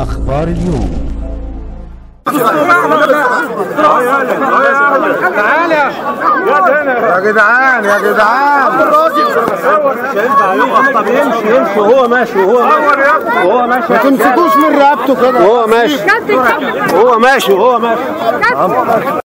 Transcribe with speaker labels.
Speaker 1: أخبار اليوم.
Speaker 2: يا جدعان يا جدعان.
Speaker 3: يمشي يمشي وهو ماشي وهو ماشي وهو ماشي
Speaker 2: ما تمسكوش من رقبته كده.
Speaker 3: وهو ماشي وهو ماشي وهو ماشي.